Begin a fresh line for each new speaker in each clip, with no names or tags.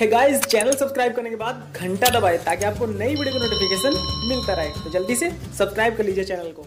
है guys channel subscribe करने के बाद घंटा दबाएँ ताकि आपको नई वीडियो का नोटिफिकेशन मिलता रहे। तो जल्दी से सब्सक्राइब कर लीजिए चैनल को।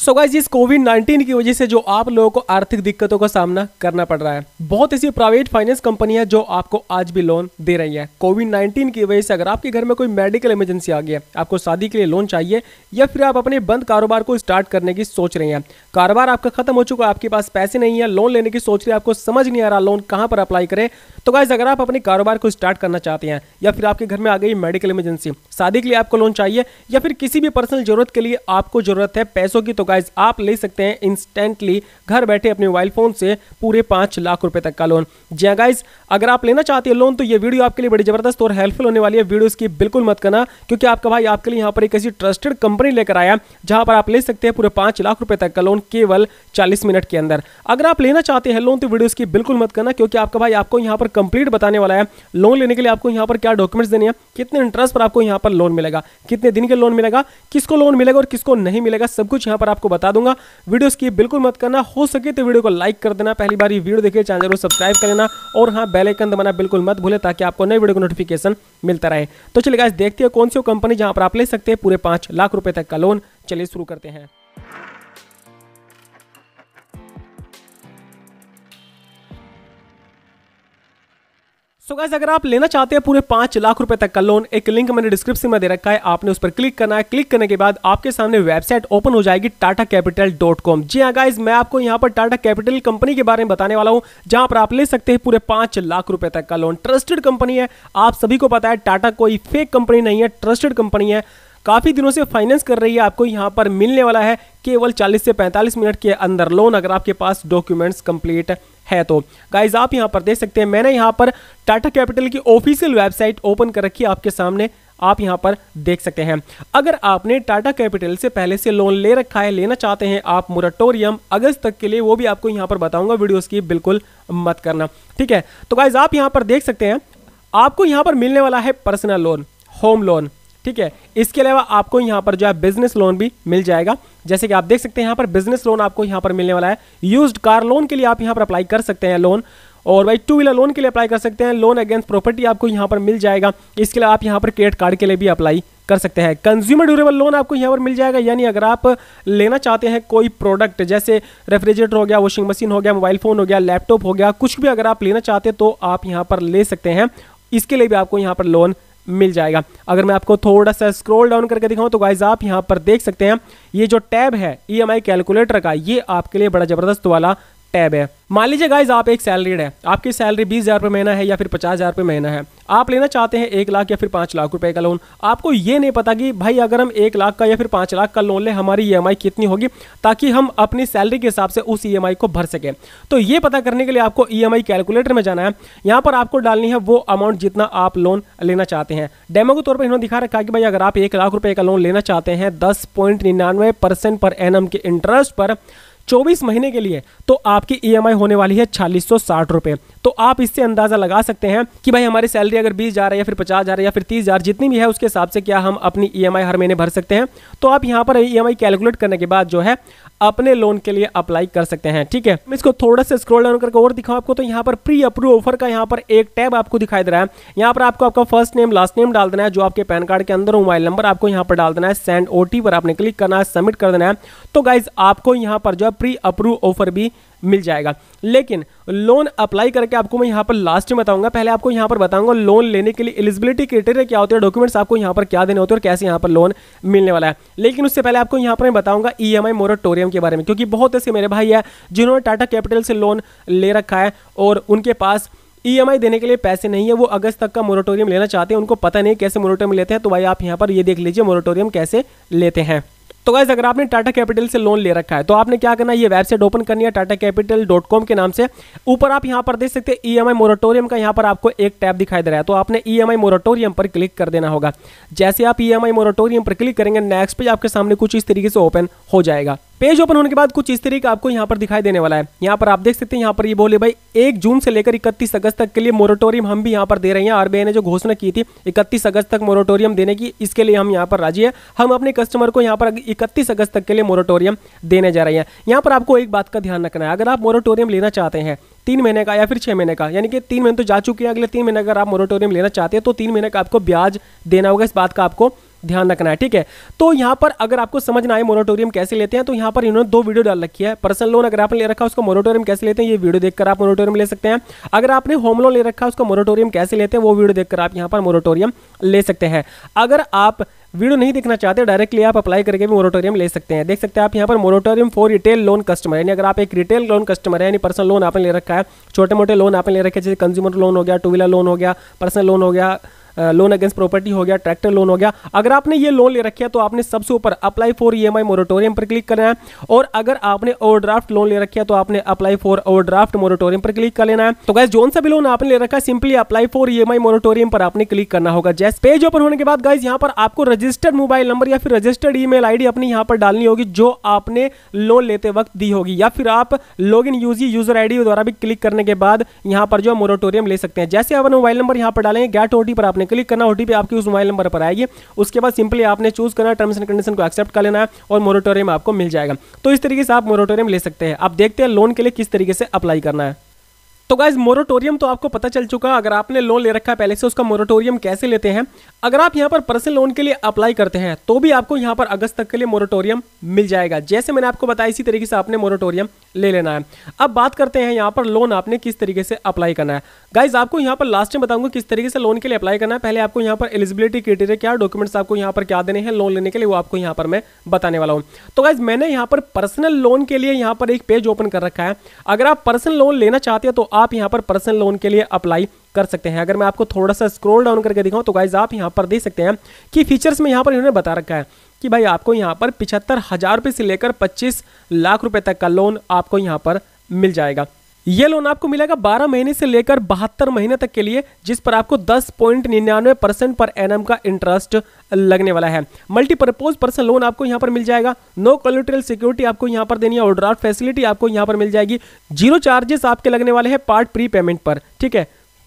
सो गाइज़ इस कोविड 19 की वजह से जो आप लोगों को आर्थिक दिक्कतों का सामना करना पड़ रहा है। बहुत ऐसी प्राइवेट फाइनेंस कंपनी है जो आपको आज भी लोन दे रही है। कोविड 19 की वजह से अगर आपके घर में कोई मेडिकल इमरजेंसी आ गया आपको शादी के लिए लोन चाहिए या फिर आप अपने बंद कारोबार को स्टार्ट करने की सोच रहे हैं। कारोबार आपका खत्म हो चुका है, आपके पास पैसे नहीं है लोन लेने की सोच रहे हैं, आपको समझ नहीं आ रहा लोन कहाँ पर अप्लाई करें। तो गाइज़ अगर आप अपने कारोबार को स्टार्ट करना चाहते हैं या फिर आपके घर में आ गई मेडिकल इमरजेंसी शादी के लिए आपको लोन चाहिए या फिर किसी भी पर्सनल ज़रूरत के लिए आपको ज़रूरत है पैसों की तो गाइज़ आप ले सकते हैं इंस्टेंटली घर बैठे अपने मोबाइल फ़ोन से पूरे पाँच लाख रुपए तक का लोन जी हाँ गाइज़ अगर आप लेना चाहते हैं लोन तो ये वीडियो आपके लिए बड़ी ज़बरदस्त और हेल्पफुल होने वाली है। वीडियो इसकी बिल्कुल मत करना, क्योंकि आपका भाई आपके लिए यहाँ पर एक ऐसी ट्रस्टेड कंपनी लेकर आया, जहाँ पर आप ले सकते हैं पूरे पाँच लाख रुपए तक का लोन केवल चालीस मिनट के अंदर। अगर आप लेना चाहते हैं लोन तो वीडियो इसकी बिल्कुल मत करना, क्योंकि आपका भाई आपको यहाँ पर कंप्लीट बताने वाला है। लोन लेने के लिए आपको यहाँ पर क्या डॉक्यूमेंट्स देने हैं? कितने इंटरेस्ट पर आपको यहाँ पर लोन मिलेगा? कितने दिन के लोन मिलेगा? किसको लोन मिलेगा और किसको नहीं मिलेगा? सब कुछ यहाँ पर आपको बता दूँगा। वीडियो की बिल्कुल मत करना। हो सके तो वीडियो को लाइक कर देना। पहली बार ये वीडियो देखिए चैनल को सब्सक्राइब कर लेना। और हाँ बेलाइकन दबाना बिल्कुल मत भूले ताकि आपको नई वीडियो का नोटिफिकेशन मिलता रहे। तो चलिए गाइस देखते हैं कौन सी कंपनी जहाँ पर आप ले सकते हैं पूरे पाँच लाख रुपए तक का लोन चलिए शुरू करते हैं। सो गाइस अगर आप लेना चाहते हैं पूरे पाँच लाख रुपए तक का लोन एक लिंक मैंने डिस्क्रिप्शन में दे रखा है, आपने उस पर क्लिक करना है। क्लिक करने के बाद आपके सामने वेबसाइट ओपन हो जाएगी टाटा कैपिटल डॉट कॉम जी हाँ गाइज़ मैं आपको यहाँ पर टाटा कैपिटल कंपनी के बारे में बताने वाला हूँ, जहाँ पर आप ले सकते हैं पूरे पाँच लाख रुपए तक का लोन ट्रस्टेड कंपनी है, आप सभी को पता है टाटा कोई फेक कंपनी नहीं है ट्रस्टेड कंपनी है। काफ़ी दिनों से फाइनेंस कर रही है, आपको यहाँ पर मिलने वाला है, केवल 40 से 45 मिनट के अंदर लोन अगर आपके पास डॉक्यूमेंट्स कंप्लीट है तो। गाइज़ आप यहाँ पर देख सकते हैं, मैंने यहाँ पर टाटा कैपिटल की ऑफिशियल वेबसाइट ओपन कर रखी है आपके सामने, आप यहाँ पर देख सकते हैं। अगर आपने टाटा कैपिटल से पहले से लोन ले रखा है, लेना चाहते हैं आप मोराटोरियम अगस्त तक के लिए, वो भी आपको यहाँ पर बताऊँगा वीडियोस की बिल्कुल मत करना, ठीक है? तो गाइज़ आप यहाँ पर देख सकते हैं, आपको यहाँ पर मिलने वाला है पर्सनल लोन होम लोन ठीक है? इसके अलावा आपको यहाँ पर जो है बिज़नेस लोन भी मिल जाएगा। जैसे कि आप देख सकते हैं यहाँ पर बिज़नेस लोन आपको यहाँ पर मिलने वाला है। यूज्ड कार लोन के लिए आप यहाँ पर अप्लाई कर सकते हैं लोन और भाई टू व्हीलर लोन के लिए अप्लाई कर सकते हैं। लोन अगेंस्ट प्रॉपर्टी आपको यहाँ पर मिल जाएगा। इसके लिए आप यहाँ पर क्रेडिट कार्ड के लिए भी अप्लाई कर सकते हैं। कंज्यूमर ड्यूरेबल लोन आपको यहाँ पर मिल जाएगा। यानी अगर आप लेना चाहते हैं कोई प्रोडक्ट जैसे रेफ्रिजरेटर हो गया वॉशिंग मशीन हो गया मोबाइल फ़ोन हो गया लैपटॉप हो गया, कुछ भी अगर आप लेना चाहते हैं तो आप यहाँ पर ले सकते हैं। इसके लिए भी आपको यहाँ पर लोन मिल जाएगा। अगर मैं आपको थोड़ा सा स्क्रॉल डाउन करके दिखाऊँ तो गाइज़ आप यहाँ पर देख सकते हैं, ये जो टैब है ईएमआई कैलकुलेटर का, ये आपके लिए बड़ा ज़बरदस्त वाला टैब है। मान लीजिए गाइज़ आप एक सैलरीड है। आपकी सैलरी बीस हज़ार रुपये महीना है या फिर पचास हज़ार रुपये महीना है। आप लेना चाहते हैं एक लाख या फिर पाँच लाख रुपए का लोन आपको ये नहीं पता कि भाई अगर हम एक लाख का या फिर पाँच लाख का लोन ले, हमारी ईएमआई कितनी होगी, ताकि हम अपनी सैलरी के हिसाब से उस ई को भर सके। तो ये पता करने के लिए आपको ईएमआई कैलकुलेटर में जाना है। यहाँ पर आपको डालनी है वो अमाउंट जितना आप लोन लेना चाहते हैं। डेमो के तौर पर इन्होंने दिखा रखा कि भाई अगर आप एक लाख रुपए का लोन लेना चाहते हैं, दस पॉइंट निन्यानवे परसेंट पर एन के इंटरेस्ट पर 24 महीने के लिए तो आपकी ईएमआई होने वाली है छियालीस सौ तो आप इससे अंदाज़ा लगा सकते हैं कि भाई हमारी सैलरी अगर बीस हज़ार है या फिर पचास हज़ार या फिर तीस हज़ार जितनी भी है उसके हिसाब से क्या हम अपनी ईएमआई हर महीने भर सकते हैं। तो आप यहाँ पर ईएमआई कैलकुलेट करने के बाद जो है अपने लोन के लिए अप्लाई कर सकते हैं, ठीक है? मैं इसको थोड़ा सा स्क्रॉल डाउन करके और दिखाऊँ आपको। तो यहाँ पर प्री अप्रूव ऑफ़र का यहाँ पर एक टैब आपको दिखाई दे रहा है। यहाँ पर आपको आपका फ़र्स्ट नेम लास्ट नेम डाल देना है, जो आपके पैन कार्ड के अंदर मोबाइल नंबर आपको यहाँ पर डाल देना है। सेंड ओटी पर आपने क्लिक करना है सबमिट कर देना है। तो गाइज़ आपको यहाँ पर जो है प्री अप्रूव ऑफ़र भी मिल जाएगा। लेकिन लोन अप्लाई करके आपको मैं यहाँ पर लास्ट में बताऊँगा। पहले आपको यहाँ पर बताऊँगा लोन लेने के लिए एलिजिबिलिटी क्राइटेरिया क्या होते हैं डॉक्यूमेंट्स आपको यहाँ पर क्या देने होते हैं और कैसे यहाँ पर लोन मिलने वाला है। लेकिन उससे पहले आपको यहाँ पर मैं बताऊँगा ई एम मोराटोरियम के बारे में, क्योंकि बहुत ऐसे मेरे भाई है जिन्होंने टाटा कैपिटल से लोन ले रखा है और उनके पास ईएमआई देने के लिए पैसे नहीं है। वो अगस्त तक का मोराटोरियम लेना चाहते हैं, उनको पता नहीं कैसे मोराटोरियम लेते हैं। तो भाई आप यहाँ पर ये देख लीजिए मोराटोरियम कैसे लेते हैं। तो गाइज़ अगर आपने टाटा कैपिटल से लोन ले रखा है तो आपने क्या करना है? ये वेबसाइट ओपन करनी है टाटा कैपिटल डॉट कॉम के नाम से। ऊपर आप यहाँ पर देख सकते हैं ई एम आई मोरेटोरियम का यहाँ पर आपको एक टैब दिखाई दे रहा है। तो आपने ई एम आई मोरेटोरियम पर क्लिक कर देना होगा। जैसे आप ई एम आई मोरेटोरियम पर क्लिक करेंगे नेक्स्ट पेज आपके सामने कुछ इस तरीके से ओपन हो जाएगा। पेज ओपन होने के बाद कुछ इस तरीके आपको यहाँ पर दिखाई देने वाला है। यहाँ पर आप देख सकते हैं, यहाँ पर ये बोले, भाई, एक जून से लेकर इकतीस अगस्त तक के लिए मोराटोरियम हम भी यहाँ पर दे रहे हैं। आरबीआई ने जो घोषणा की थी, इकतीस अगस्त तक मोराटोरियम देने की, इसके लिए हम यहाँ पर राज़ी है। हम अपने कस्टमर को यहाँ पर इकतीस अगस्त तक के लिए मोराटोरियम देने जा रहे हैं। यहाँ पर आपको एक बात का ध्यान रखना है। अगर आप मोराटोरियम लेना चाहते हैं, तीन महीने का या फिर छह महीने का, यानी कि तीन महीने तो जा चुके हैं, अगले तीन महीने अगर आप मोरिटोरियम लेना चाहते हैं तो तीन महीने का आपको ब्याज देना होगा। इस बात का आपको ध्यान रखना है, ठीक है? तो यहाँ पर अगर आपको समझ ना आए मोरिटोरियम कैसे लेते हैं तो यहाँ पर इन्होंने दो वीडियो डाल रखी है। पर्सनल लोन अगर आपने ले रखा है, उसका मोरिटोरियम कैसे लेते हैं, ये वीडियो देखकर आप मोरिटोरियम ले सकते हैं। अगर आपने होम लोन ले रखा है, उसका मोरिटोरियम कैसे लेते हैं, वो वीडियो देखकर आप यहाँ पर मोरिटोरियम ले सकते हैं। अगर आप वीडियो नहीं देखना चाहते डायरेक्टली आप अप्लाई करके भी मोरिटोरियम ले सकते हैं। देख सकते हैं आप यहाँ पर moratorium for retail loan customer यानी अगर आप एक रिटेल लोन कस्टमर है, यानी पर्सनल लोन आपने ले रखा है छोटे मोटे लोन आपने ले रखे जैसे कंज्यूमर लोन हो गया टू व्हीलर लोन हो गया पर्सनल लोन हो गया लोन अगेंस्ट प्रॉपर्टी हो गया ट्रैक्टर लोन हो गया। अगर आपने ये लोन ले रखे है तो आपने सबसे ऊपर apply for E EMI moratorium पर क्लिक करना है। और अगर आपने ओवरड्राफ्ट लोन ले रखे है तो आपने अप्लाई फॉर ओवरड्राफ्ट मोरिटोरियम पर क्लिक कर लेना है। तो गाइस जोन सा भी लोन आपने ले रखा है simply apply for E EMI moratorium पर आपने क्लिक करना होगा। जैसे पेज ओपन होने के बाद गाइस यहाँ पर आपको रजिस्टर्ड मोबाइल नंबर या फिर रजिस्टर्ड ईमेल आईडी अपनी यहाँ पर डालनी होगी, जो आपने लोन लेते वक्त दी होगी। या फिर आप लॉग इन यूजी यूज़र आईडी द्वारा भी क्लिक करने के बाद यहाँ पर जो मोरिटोरियम ले सकते हैं। जैसे आप मोबाइल नंबर यहाँ पर डालेंगे गेट ओटी पर आपने क्लिक करना ओटीपी आपकी उस मोबाइल नंबर पर आएगी। उसके बाद सिंपली आपने चूज़ करना टर्म्स एंड कंडीशन को एक्सेप्ट कर लेना है और मोरिटोरियम आपको मिल जाएगा। तो इस तरीके से आप मोरिटोरियम ले सकते हैं। आप देखते हैं लोन के लिए किस तरीके से अप्लाई करना है। तो गाइज़ मोरिटोरियम तो आपको पता चल चुका, अगर आपने लोन ले रखा है पहले से, उसका मोरिटोरियम कैसे लेते हैं? अगर आप यहाँ पर पर्सनल लोन के लिए अप्लाई करते हैं तो भी आपको यहाँ पर अगस्त तक के लिए मोरिटोरियम मिल जाएगा। जैसे मैंने आपको बताया, इसी तरीके से आपने मोरिटोरियम ले लेना है अब बात करते हैं यहाँ पर लोन आपने किस तरीके से अप्लाई करना है गाइज़ आपको यहाँ पर लास्ट में बताऊँगा किस तरीके से लोन के लिए अप्लाई करना है पहले आपको यहाँ पर एलिजिबिलिटी क्राइटेरिया क्या डॉक्यूमेंट्स आपको यहाँ पर क्या देने हैं लोन लेने के लिए वो आपको यहाँ पर मैं बताने वाला हूँ तो गाइज़ मैंने यहाँ पर पर्सनल लोन के लिए यहाँ पर एक पेज ओपन कर रखा है अगर आप पर्सनल लोन लेना चाहते हैं तो आप यहाँ पर पर्सनल लोन के लिए अप्लाई कर सकते हैं अगर मैं आपको थोड़ा सा स्क्रॉल डाउन करके दिखाऊँ तो गाइज़ आप यहाँ पर देख सकते हैं कि फीचर्स में यहाँ पर इन्होंने बता रखा है कि भाई आपको यहाँ पर पिछहत्तर हज़ार रुपये से लेकर पच्चीस लाख रुपए तक का लोन आपको यहाँ पर मिल जाएगा। ये लोन आपको मिलेगा 12 महीने से लेकर बहत्तर महीने तक के लिए, जिस पर आपको दस पॉइंट निन्यानवे परसेंट पर एनएम का इंटरेस्ट लगने वाला है। मल्टीपर्पोज पर्सन लोन आपको यहाँ पर मिल जाएगा। नो कोलेट्रल सिक्योरिटी आपको यहाँ पर देनी है। और ड्राफ्ट फैसिलिटी आपको यहाँ पर मिल जाएगी। ज़ीरो चार्जेस आपके लगने वाले हैं पार्ट प्री पेमेंट पर, ठीक है?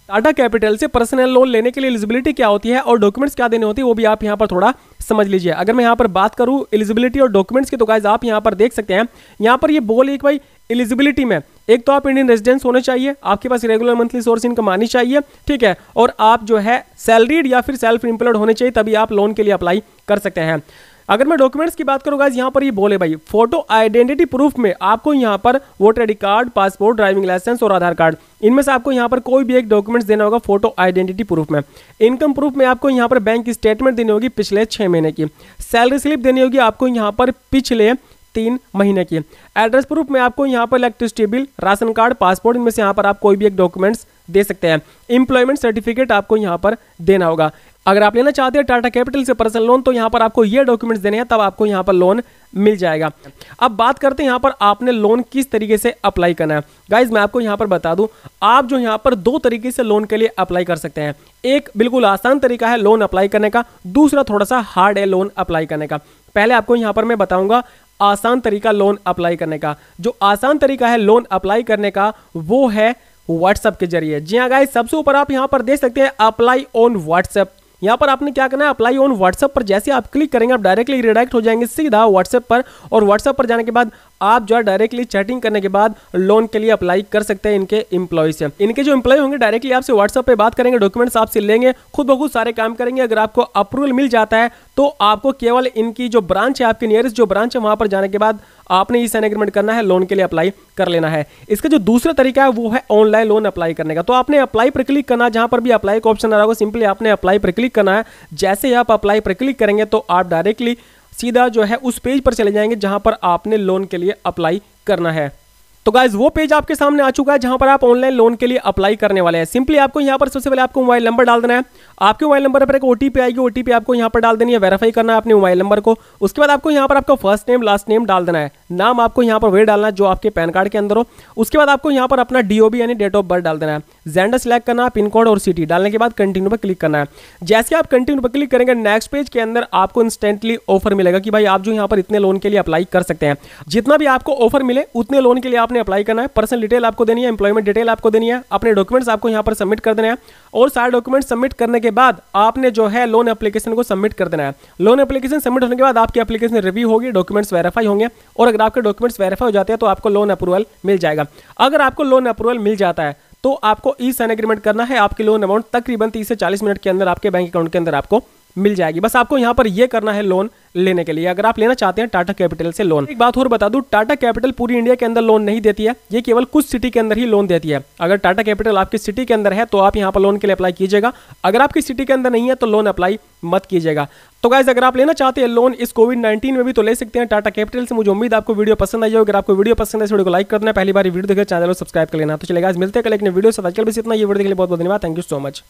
टाटा कैपिटल से पर्सनल लोन लेने के लिए एलिजिबिलिटी क्या होती है और डॉक्यूमेंट्स क्या देने होती है, वो भी आप यहाँ पर थोड़ा समझ लीजिए। अगर मैं यहाँ पर बात करूँ एलिजिबिलिटी और डॉक्यूमेंट्स की तो गाइज़ आप यहाँ पर देख सकते हैं। यहाँ पर ये बोल एक भाई, एलिजिबिलिटी में। एक तो आप इंडियन रेजिडेंस होने चाहिए, आपके पास रेगुलर मंथली सोर्स इनकम आनी चाहिए, ठीक है? और आप जो है सैलरीड या फिर सेल्फ एम्प्लॉयड होने चाहिए, तभी आप लोन के लिए अप्लाई कर सकते हैं। अगर मैं डॉक्यूमेंट्स की बात करूँ गाइज़ यहाँ पर ये बोले भाई फ़ोटो आइडेंटिटी प्रूफ में आपको यहाँ पर voter I card passport driving licence और आधार कार्ड इनमें से आपको यहाँ पर कोई भी एक डॉक्यूमेंट्स देना होगा फ़ोटो आइडेंटिटी प्रूफ में। इनकम प्रूफ में आपको यहाँ पर बैंक की स्टेटमेंट देनी होगी पिछले छः महीने की। सैलरी स्लिप देनी होगी आपको यहाँ पर पिछले तीन महीने की। एड्रेस प्रूफ में आपको यहाँ पर electricity bill ration card passport इनमें से यहाँ पर आप कोई भी एक डॉक्यूमेंट्स दे सकते हैं। इंप्लॉयमेंट सर्टिफिकेट आपको यहाँ पर देना होगा। अगर आप लेना चाहते हैं टाटा कैपिटल से पर्सनल लोन तो यहाँ पर आपको ये डॉक्यूमेंट्स देने हैं, तब आपको यहाँ पर लोन मिल जाएगा। अब बात करते हैं यहाँ पर आपने लोन किस तरीके से अप्लाई करना है। गाइज़ मैं आपको यहाँ पर बता दूँ, आप जो यहाँ पर दो तरीके से लोन के लिए अप्लाई कर सकते हैं। एक बिल्कुल आसान तरीका है लोन अप्लाई करने का, दूसरा थोड़ा सा हार्ड है लोन अप्लाई करने का। पहले आपको यहाँ पर मैं बताऊँगा आसान तरीका लोन अप्लाई करने का। जो आसान तरीका है लोन अप्लाई करने का, वो है व्हाट्सएप के ज़रिए। जी हाँ गाइस सबसे ऊपर आप यहाँ पर देख सकते हैं अप्लाई ऑन व्हाट्सएप यहाँ पर आपने क्या करना है? अप्लाई ऑन व्हाट्सएप पर जैसे आप क्लिक करेंगे, आप डायरेक्टली रिडायरेक्ट हो जाएँगे सीधा व्हाट्सएप पर और व्हाट्सएप पर जाने के बाद आप जो है डायरेक्टली चैटिंग करने के बाद लोन के लिए अप्लाई कर सकते हैं इनके एम्प्लॉय से। इनके जो एम्प्लॉय होंगे डायरेक्टली आपसे व्हाट्सएप पे बात करेंगे डॉक्यूमेंट्स आपसे लेंगे, खुद ब खुद सारे काम करेंगे। अगर आपको अप्रूवल मिल जाता है तो आपको केवल इनकी जो ब्रांच है, आपकी नियरेस्ट जो ब्रांच है, वहाँ पर जाने के बाद आपने ई साइन एग्रीमेंट करना है लोन के लिए अप्लाई कर लेना है। इसका जो दूसरा तरीका है, वो है ऑनलाइन लोन अप्लाई करने का। तो आपने अप्लाई पर क्लिक करना, जहाँ पर भी अप्लाई का ऑप्शन आ रहा होगा सिंपली आपने अप्लाई पर क्लिक करना है। जैसे ही आप अप्लाई पर क्लिक करेंगे तो आप डायरेक्टली सीधा जो है उस पेज पर चले जाएँगे जहाँ पर आपने लोन के लिए अप्लाई करना है। तो गाइज़ वो पेज आपके सामने आ चुका है जहाँ पर आप ऑनलाइन लोन के लिए अप्लाई करने वाले हैं। सिंपली आपको यहाँ पर सबसे पहले आपको मोबाइल नंबर डाल देना है। आपके मोबाइल नंबर पर एक ओटीपी आएगी ओटीपी आपको यहाँ पर डाल देनी है। वेरीफाई करना है अपने मोबाइल नंबर को। उसके बाद आपको यहाँ पर आपका फ़र्स्ट नेम लास्ट नेम डाल देना है। नाम आपको यहाँ पर वही डालना है जो आपके पैन कार्ड के अंदर हो। उसके बाद आपको यहाँ पर अपना डीओबी यानी डेट ऑफ़ बर्थ डाल देना है। जेंडर सिलेक्ट करना है पिन कोड और सिटी डालने के बाद कंटिन्यू पर क्लिक करना है। जैसे आप कंटिन्यू पर क्लिक करेंगे नेक्स्ट पेज के अंदर आपको इंस्टेंटली ऑफ़र मिलेगा कि भाई आप जो यहाँ पर इतने लोन के लिए अप्लाई कर सकते हैं। जितना भी आपको ऑफ़र मिले, उतने लोन के लिए आपने आपने अप्लाई करना है पर्सनल डिटेल आपको देनी है इंप्लॉयमेंट डिटेल आपको देनी है, अपने डॉक्यूमेंट्स आपको यहाँ पर सबमिट कर देना है और सारे डॉक्यूमेंट सबमिट करने के बाद आपने जो है लोन एप्लीकेशन को सबमिट कर देना है। लोन एप्लीकेशन सबमिट होने के बाद आपकी एप्लीकेशन रिव्यू होगी डॉक्यूमेंट्स वेरीफाई होंगे और अगर आपके डॉक्यूमेंट्स वेरीफाई हो जाते हैं तो आपको लोन अप्रूवल मिल जाएगा। अगर आपको लोन अप्रूवल मिल जाता है तो आपको ई साइन एग्रीमेंट करना है, आपकी लोन अमाउंट तकरीबन तीस से चालीस मिनट के अंदर आपके बैंक अकाउंट के अंदर आपको मिल जाएगी। बस आपको यहाँ पर ये करना है लोन लेने के लिए। अगर आप लेना चाहते हैं टाटा कैपिटल से लोन एक बात और बता दूँ टाटा कैपिटल पूरी इंडिया के अंदर लोन नहीं देती है। ये केवल कुछ सिटी के अंदर ही लोन देती है। अगर टाटा कैपिटल आपकी सिटी के अंदर है तो आप यहाँ पर लोन के लिए अप्लाई कीजिएगा। अगर आपकी सिटी के अंदर नहीं है तो लोन अप्लाई मत कीजिएगा। तो गाइज़ अगर आप लेना चाहते हैं लोन इस कोविड नाइन्टीन में भी तो ले सकते हैं टाटा कैपिटल से। मुझे उम्मीद आपको वीडियो पसंद आई हो अगर आपको वीडियो पसंद है वीडियो को लाइक करना पहली बार वीडियो देखकर चैनल को सब्सक्राइब कर लेना। तो चलेगा मिलते हैं कल एक वीडियो से आजकल बस इतना ये वीडियो के लिए बहुत बहुत धन्यवाद। Thank you so much